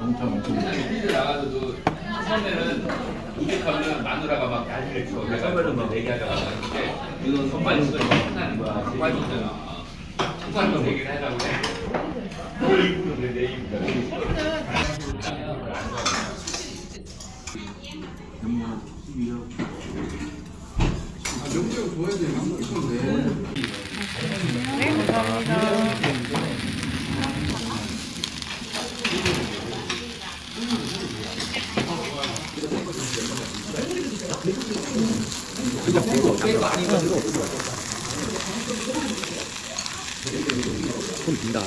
엄청 엄청. 퀴즈 나가서도 처음에는 우직하면 마누라가 막 난리를 쳐. 내가 처음에는 막 얘기하다가 했는데 이건 정말 이거 장난인 거야. 정말 좋잖아. 정말 좀 얘기를 하자고 해. 뭘 입으면 돼, 내 입으면. 연말 12월. 아, 명절 좋아야 돼. 네, 감사합니다. 손 빈다.